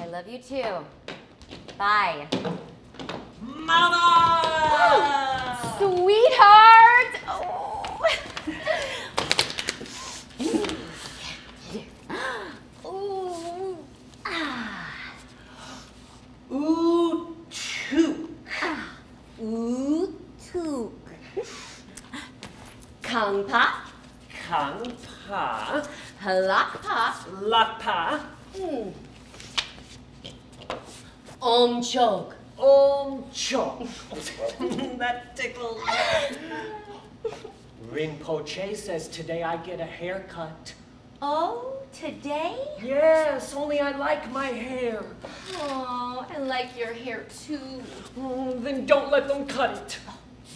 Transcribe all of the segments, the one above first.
I love you too. Bye. Mama! Sweetheart! Oh. Ooh. Ah. Ooh, took. Ooh, took. Kung pa, Kang pa. halak pa, Lak pa. mm. Om chok. Om chok. that tickles. Rinpoche says today I get a haircut. Oh, today? Yes, only I like my hair. Oh, I like your hair too. Oh, then don't let them cut it.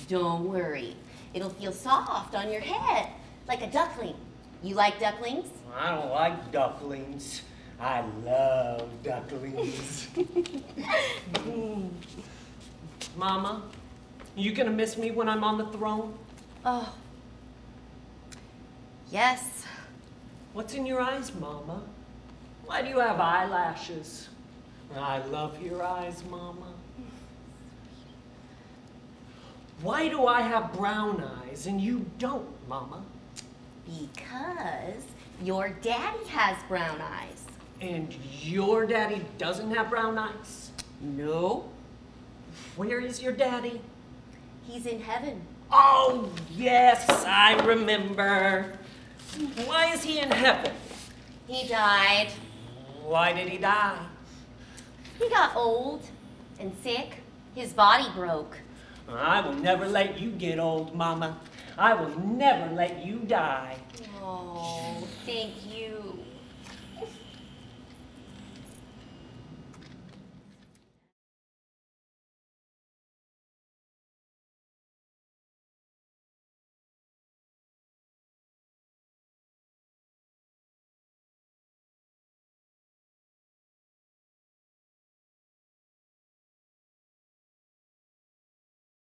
Don't worry. It'll feel soft on your head, like a duckling. You like ducklings? I don't like ducklings. I love ducklings. Mm. Mama, you gonna miss me when I'm on the throne? Oh. Yes. What's in your eyes, Mama? Why do you have eyelashes? I love your eyes, Mama. Why do I have brown eyes and you don't, Mama? Because your daddy has brown eyes. And your daddy doesn't have brown eyes? No. Where is your daddy? He's in heaven. Oh, yes, I remember. Why is he in heaven? He died. Why did he die? He got old and sick. His body broke. I will never let you get old, Mama. I will never let you die. Oh, thank you.